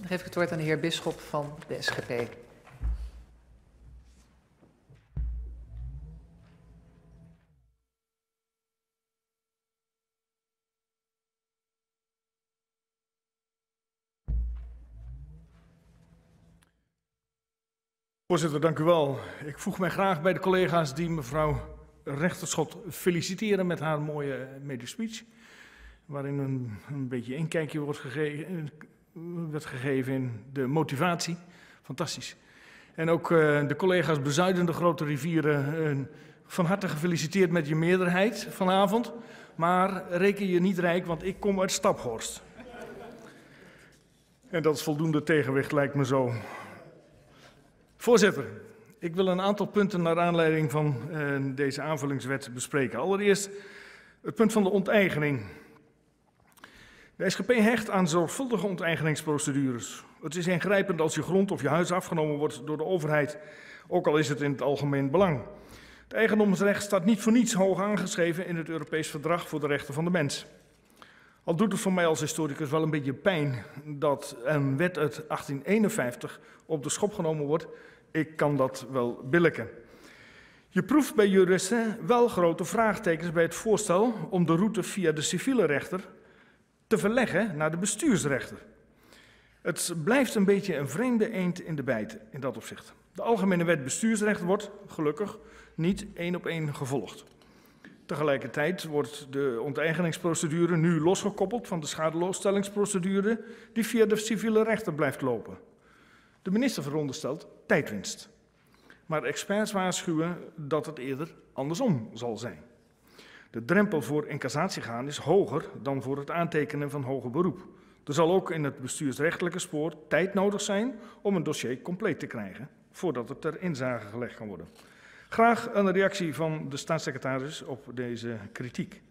Dan geef ik het woord aan de heer Bisschop van de SGP. Voorzitter, dank u wel. Ik voeg mij graag bij de collega's die mevrouw Rechterschot feliciteren met haar mooie media speech. Waarin een, een beetje inkijkje wordt gegeven, werd gegeven in de motivatie. Fantastisch. En ook uh, de collega's bezuiden de grote rivieren uh, van harte gefeliciteerd met je meerderheid vanavond. Maar reken je niet rijk, want ik kom uit Staphorst. En dat is voldoende tegenwicht, lijkt me zo. Voorzitter, ik wil een aantal punten naar aanleiding van uh, deze aanvullingswet bespreken. Allereerst het punt van de onteigening. De SGP hecht aan zorgvuldige onteigeningsprocedures. Het is ingrijpend als je grond of je huis afgenomen wordt door de overheid, ook al is het in het algemeen belang. Het eigendomsrecht staat niet voor niets hoog aangeschreven in het Europees Verdrag voor de Rechten van de Mens. Al doet het voor mij als historicus wel een beetje pijn dat een wet uit 1851 op de schop genomen wordt. Ik kan dat wel billiken. Je proeft bij juristen wel grote vraagtekens bij het voorstel om de route via de civiele rechter te verleggen naar de bestuursrechter. Het blijft een beetje een vreemde eend in de bijt in dat opzicht. De Algemene Wet Bestuursrecht wordt, gelukkig, niet één op één gevolgd. Tegelijkertijd wordt de onteigeningsprocedure nu losgekoppeld van de schadeloosstellingsprocedure die via de civiele rechter blijft lopen. De minister veronderstelt tijdwinst. Maar experts waarschuwen dat het eerder andersom zal zijn. De drempel voor incassatie gaan is hoger dan voor het aantekenen van hoger beroep. Er zal ook in het bestuursrechtelijke spoor tijd nodig zijn om een dossier compleet te krijgen voordat het ter inzage gelegd kan worden. Graag een reactie van de staatssecretaris op deze kritiek.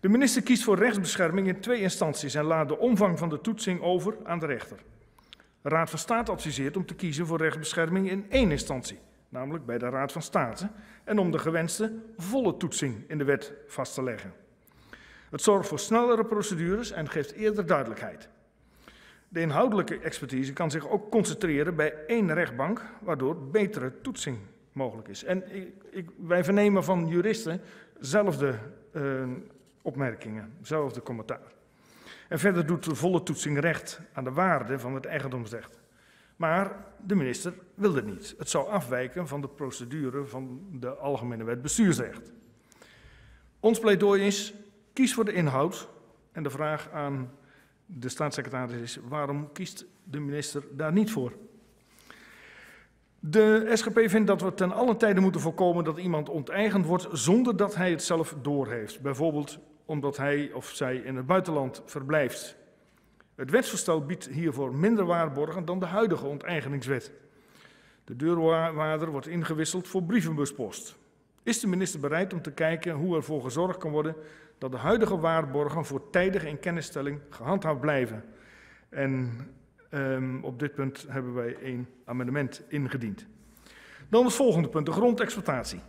De minister kiest voor rechtsbescherming in twee instanties en laat de omvang van de toetsing over aan de rechter. De Raad van State adviseert om te kiezen voor rechtsbescherming in één instantie, namelijk bij de Raad van State, en om de gewenste volle toetsing in de wet vast te leggen. Het zorgt voor snellere procedures en geeft eerder duidelijkheid. De inhoudelijke expertise kan zich ook concentreren bij één rechtbank, waardoor betere toetsing mogelijk is. En ik, ik, wij vernemen van juristen zelfde uh, opmerkingen, zelfde commentaar. En verder doet de volle toetsing recht aan de waarde van het eigendomsrecht. Maar de minister wil het niet. Het zou afwijken van de procedure van de Algemene Wet Bestuursrecht. Ons pleidooi is, kies voor de inhoud. En de vraag aan de staatssecretaris is, waarom kiest de minister daar niet voor? De SGP vindt dat we ten alle tijde moeten voorkomen dat iemand onteigend wordt zonder dat hij het zelf doorheeft. Bijvoorbeeld omdat hij of zij in het buitenland verblijft. Het wetsvoorstel biedt hiervoor minder waarborgen dan de huidige onteigeningswet. De deurwaarder wordt ingewisseld voor brievenbuspost. Is de minister bereid om te kijken hoe ervoor gezorgd kan worden dat de huidige waarborgen voor tijdige inkennisstelling gehandhaafd blijven? En um, op dit punt hebben wij een amendement ingediend. Dan het volgende punt, de grondexploitatie.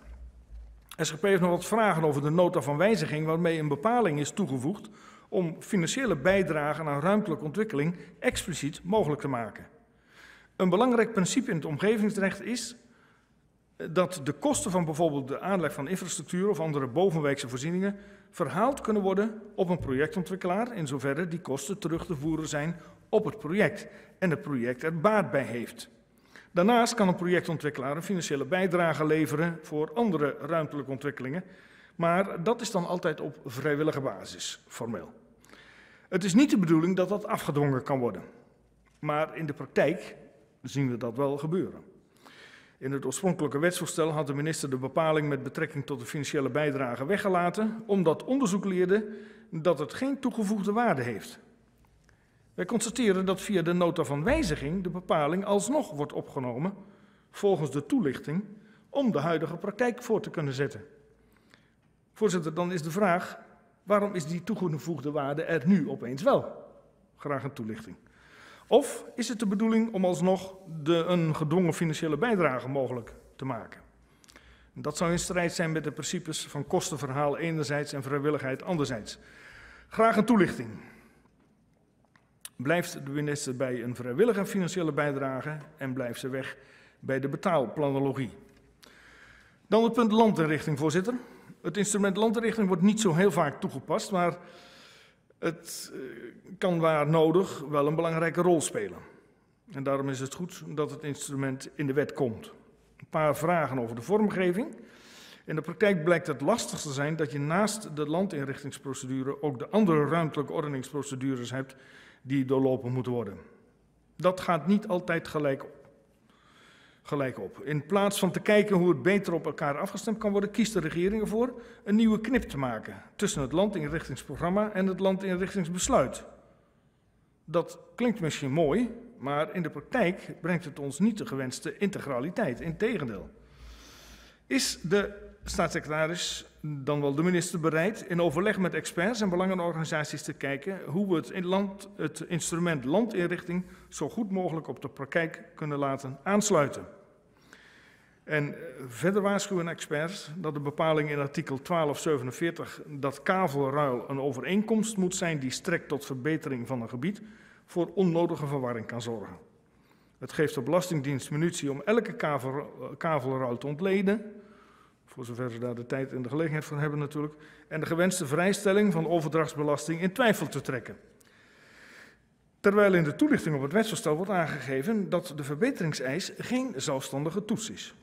SGP heeft nog wat vragen over de nota van wijziging waarmee een bepaling is toegevoegd om financiële bijdragen aan ruimtelijke ontwikkeling expliciet mogelijk te maken. Een belangrijk principe in het omgevingsrecht is dat de kosten van bijvoorbeeld de aanleg van infrastructuur of andere bovenwijkse voorzieningen verhaald kunnen worden op een projectontwikkelaar, in zoverre die kosten terug te voeren zijn op het project en het project er baat bij heeft. Daarnaast kan een projectontwikkelaar een financiële bijdrage leveren voor andere ruimtelijke ontwikkelingen, maar dat is dan altijd op vrijwillige basis, formeel. Het is niet de bedoeling dat dat afgedwongen kan worden, maar in de praktijk zien we dat wel gebeuren. In het oorspronkelijke wetsvoorstel had de minister de bepaling met betrekking tot de financiële bijdrage weggelaten, omdat onderzoek leerde dat het geen toegevoegde waarde heeft. Wij constateren dat via de nota van wijziging de bepaling alsnog wordt opgenomen, volgens de toelichting, om de huidige praktijk voor te kunnen zetten. Voorzitter, dan is de vraag, waarom is die toegevoegde waarde er nu opeens wel? Graag een toelichting. Of is het de bedoeling om alsnog de, een gedwongen financiële bijdrage mogelijk te maken? Dat zou in strijd zijn met de principes van kostenverhaal enerzijds en vrijwilligheid anderzijds. Graag een toelichting. Blijft de minister bij een vrijwillige financiële bijdrage en blijft ze weg bij de betaalplanologie? Dan het punt landinrichting, voorzitter. Het instrument landinrichting wordt niet zo heel vaak toegepast, maar het eh, kan waar nodig wel een belangrijke rol spelen. En daarom is het goed dat het instrument in de wet komt. Een paar vragen over de vormgeving. In de praktijk blijkt het lastig te zijn dat je naast de landinrichtingsprocedure ook de andere ruimtelijke ordeningsprocedures hebt die doorlopen moeten worden. Dat gaat niet altijd gelijk op. Gelijk op. In plaats van te kijken hoe het beter op elkaar afgestemd kan worden, kiest de regering ervoor een nieuwe knip te maken tussen het landinrichtingsprogramma en het landinrichtingsbesluit. Dat klinkt misschien mooi, maar in de praktijk brengt het ons niet de gewenste integraliteit. Integendeel. Is de staatssecretaris, dan wel de minister, bereid in overleg met experts en belangenorganisaties te kijken hoe we het, land, het instrument landinrichting zo goed mogelijk op de praktijk kunnen laten aansluiten. En eh, verder waarschuwen experts dat de bepaling in artikel 1247 dat kavelruil een overeenkomst moet zijn die strekt tot verbetering van een gebied, voor onnodige verwarring kan zorgen. Het geeft de Belastingdienst munitie om elke kavel, kavelruil te ontleden, voor zover ze daar de tijd en de gelegenheid voor hebben natuurlijk, en de gewenste vrijstelling van overdrachtsbelasting in twijfel te trekken. Terwijl in de toelichting op het wetsvoorstel wordt aangegeven dat de verbeteringseis geen zelfstandige toets is.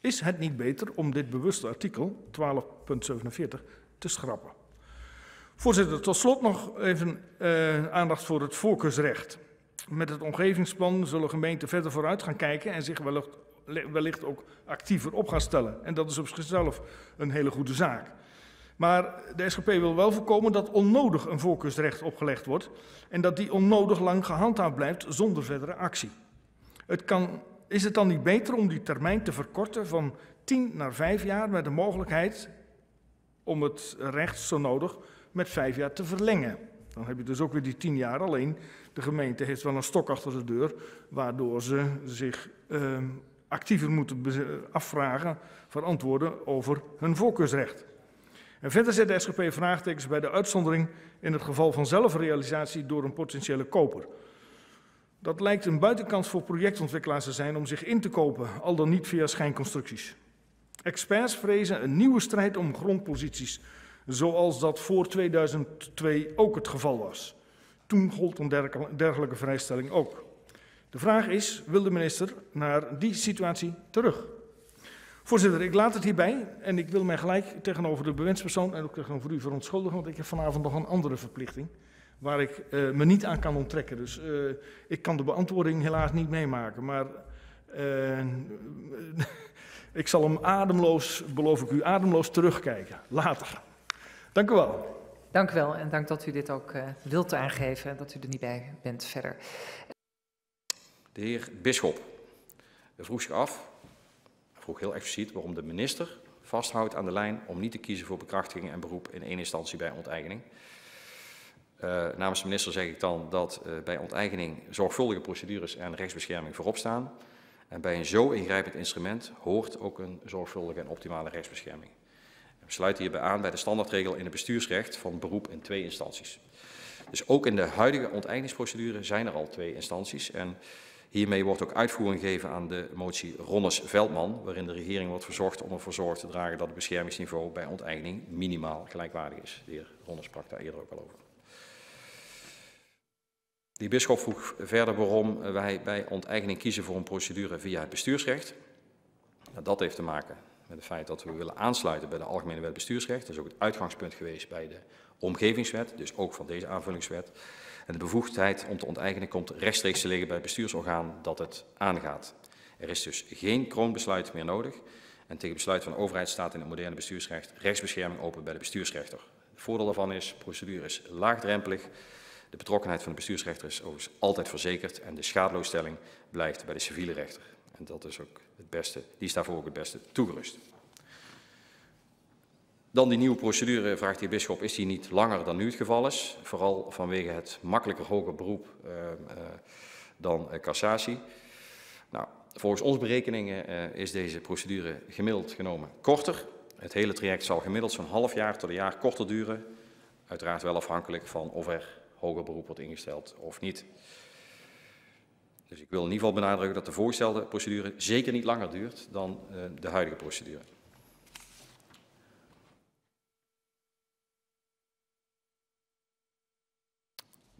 Is het niet beter om dit bewuste artikel 12.47 te schrappen? Voorzitter, tot slot nog even uh, aandacht voor het voorkeursrecht. Met het omgevingsplan zullen gemeenten verder vooruit gaan kijken en zich wellicht, wellicht ook actiever op gaan stellen. En dat is op zichzelf een hele goede zaak. Maar de SGP wil wel voorkomen dat onnodig een voorkeursrecht opgelegd wordt en dat die onnodig lang gehandhaafd blijft zonder verdere actie. Het kan, is het dan niet beter om die termijn te verkorten van 10 naar 5 jaar met de mogelijkheid om het recht zo nodig met vijf jaar te verlengen. Dan heb je dus ook weer die tien jaar. Alleen de gemeente heeft wel een stok achter de deur, waardoor ze zich uh, actiever moeten afvragen, verantwoorden over hun voorkeursrecht. En verder zet de SGP vraagtekens bij de uitzondering in het geval van zelfrealisatie door een potentiële koper. Dat lijkt een buitenkans voor projectontwikkelaars te zijn om zich in te kopen, al dan niet via schijnconstructies. Experts vrezen een nieuwe strijd om grondposities zoals dat voor 2002 ook het geval was. Toen gold een dergelijke vrijstelling ook. De vraag is, wil de minister naar die situatie terug? Voorzitter, ik laat het hierbij en ik wil mij gelijk tegenover de bewindspersoon en ook tegenover u verontschuldigen, want ik heb vanavond nog een andere verplichting waar ik uh, me niet aan kan onttrekken. Dus uh, ik kan de beantwoording helaas niet meemaken, maar uh, ik zal hem ademloos, beloof ik u, ademloos terugkijken, later. Dank u wel. Dank u wel en dank dat u dit ook wilt aangeven en dat u er niet bij bent verder. De heer Bisschop vroeg zich af, vroeg heel expliciet, waarom de minister vasthoudt aan de lijn om niet te kiezen voor bekrachtiging en beroep in één instantie bij onteigening. Uh, namens de minister zeg ik dan dat uh, bij onteigening zorgvuldige procedures en rechtsbescherming voorop staan. En bij een zo ingrijpend instrument hoort ook een zorgvuldige en optimale rechtsbescherming. We sluiten hierbij aan bij de standaardregel in het bestuursrecht van beroep in twee instanties. Dus ook in de huidige onteigeningsprocedure zijn er al twee instanties. En hiermee wordt ook uitvoering gegeven aan de motie Ronnes-Veldman, waarin de regering wordt verzocht om ervoor zorg te dragen dat het beschermingsniveau bij onteigening minimaal gelijkwaardig is. De heer Ronnes sprak daar eerder ook al over. Die bisschop vroeg verder waarom wij bij onteigening kiezen voor een procedure via het bestuursrecht. Nou, dat heeft te maken met het feit dat we willen aansluiten bij de Algemene Wet Bestuursrecht. Dat is ook het uitgangspunt geweest bij de Omgevingswet, dus ook van deze aanvullingswet. En de bevoegdheid om te onteigenen komt rechtstreeks te liggen bij het bestuursorgaan dat het aangaat. Er is dus geen kroonbesluit meer nodig. En tegen besluit van de overheid staat in het moderne bestuursrecht rechtsbescherming open bij de bestuursrechter. Het voordeel daarvan is, de procedure is laagdrempelig. De betrokkenheid van de bestuursrechter is overigens altijd verzekerd en de schadeloosstelling blijft bij de civiele rechter. En dat is ook het beste, die is daarvoor ook het beste toegerust. Dan die nieuwe procedure, vraagt de Bisschop, is die niet langer dan nu het geval is? Vooral vanwege het makkelijker hoger beroep uh, uh, dan uh, cassatie. Nou, volgens onze berekeningen is deze procedure gemiddeld genomen korter. Het hele traject zal gemiddeld zo'n half jaar tot een jaar korter duren. Uiteraard wel afhankelijk van of er hoger beroep wordt ingesteld of niet. Dus ik wil in ieder geval benadrukken dat de voorgestelde procedure zeker niet langer duurt dan de huidige procedure.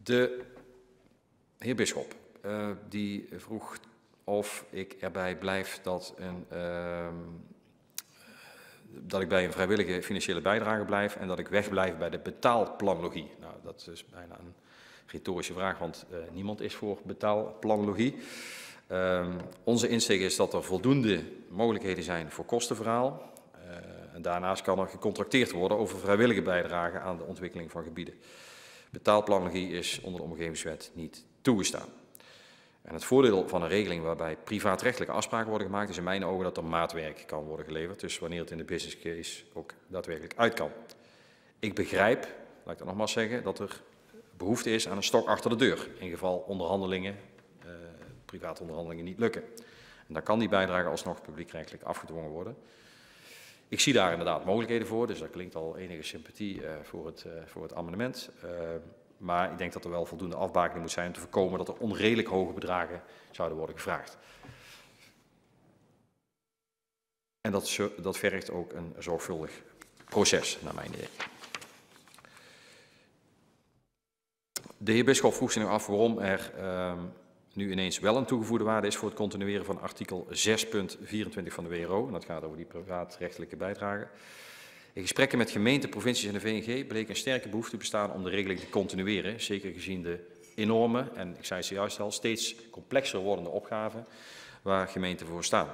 De heer Bisschop, uh, die vroeg of ik erbij blijf dat, een, uh, dat ik bij een vrijwillige financiële bijdrage blijf en dat ik wegblijf bij de betaalplanologie. Nou, dat is bijna een retorische vraag, want uh, niemand is voor betaalplanologie. Uh, onze insteek is dat er voldoende mogelijkheden zijn voor kostenverhaal. Uh, en daarnaast kan er gecontracteerd worden over vrijwillige bijdrage aan de ontwikkeling van gebieden. Betaalplanologie is onder de omgevingswet niet toegestaan. En het voordeel van een regeling waarbij privaatrechtelijke afspraken worden gemaakt, is in mijn ogen dat er maatwerk kan worden geleverd. Dus wanneer het in de business case ook daadwerkelijk uit kan. Ik begrijp, laat ik dat nogmaals zeggen, dat er behoefte is aan een stok achter de deur. In geval onderhandelingen, eh, private onderhandelingen niet lukken. En dan kan die bijdrage alsnog publiekrechtelijk afgedwongen worden. Ik zie daar inderdaad mogelijkheden voor, dus daar klinkt al enige sympathie uh, voor, het, uh, voor het amendement. Uh, maar ik denk dat er wel voldoende afbakening moet zijn om te voorkomen dat er onredelijk hoge bedragen zouden worden gevraagd. En dat, dat vergt ook een zorgvuldig proces, naar mijn idee. De heer Bisschop vroeg zich nog af waarom er uh, nu ineens wel een toegevoegde waarde is voor het continueren van artikel 6.24 van de WRO. En dat gaat over die privaatrechtelijke bijdrage. In gesprekken met gemeenten, provincies en de VNG bleek een sterke behoefte bestaan om de regeling te continueren. Zeker gezien de enorme, en ik zei het al, steeds complexer wordende opgaven waar gemeenten voor staan.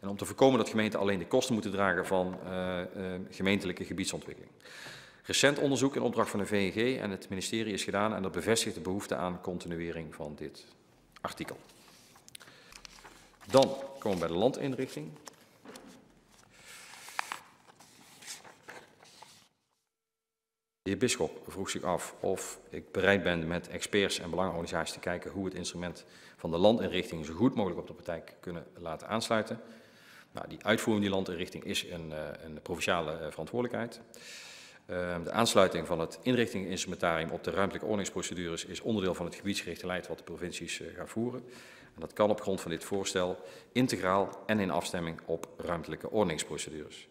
En om te voorkomen dat gemeenten alleen de kosten moeten dragen van uh, uh, gemeentelijke gebiedsontwikkeling. Recent onderzoek in opdracht van de VNG en het ministerie is gedaan en dat bevestigt de behoefte aan continuering van dit artikel. Dan komen we bij de landinrichting. De heer Bisschop vroeg zich af of ik bereid ben met experts en belangenorganisaties te kijken hoe het instrument van de landinrichting zo goed mogelijk op de praktijk kunnen laten aansluiten. Nou, die uitvoering die landinrichting is een, een provinciale verantwoordelijkheid. De aansluiting van het inrichtinginstrumentarium op de ruimtelijke ordeningsprocedures is onderdeel van het gebiedsgerichte beleid wat de provincies gaan voeren. En dat kan op grond van dit voorstel integraal en in afstemming op ruimtelijke ordeningsprocedures.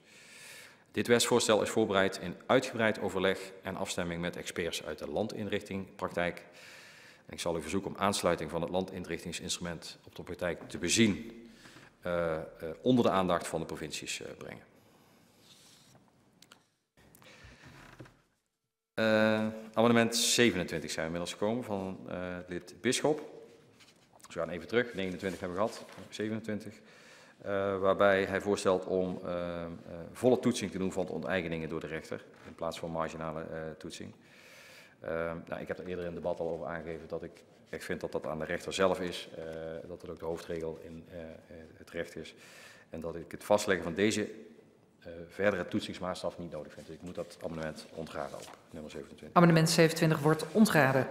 Dit wetsvoorstel is voorbereid in uitgebreid overleg en afstemming met experts uit de landinrichtingpraktijk. En ik zal u verzoeken om aansluiting van het landinrichtingsinstrument op de praktijk te bezien uh, uh, onder de aandacht van de provincies uh, brengen. Amendement 27 zijn we inmiddels gekomen van lid Bisschop. Dus we gaan even terug, 29 hebben we gehad, 27. Uh, waarbij hij voorstelt om uh, uh, volle toetsing te doen van de onteigeningen door de rechter, in plaats van marginale toetsing. nou, ik heb er eerder in het debat al over aangegeven dat ik echt vind dat dat aan de rechter zelf is, dat dat ook de hoofdregel in het recht is. En dat ik het vastleggen van deze verdere toetsingsmaatstaf niet nodig vind. Dus ik moet dat amendement ontraden op nummer 27. Amendement 27 wordt ontraden.